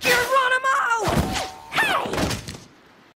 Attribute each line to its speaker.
Speaker 1: Get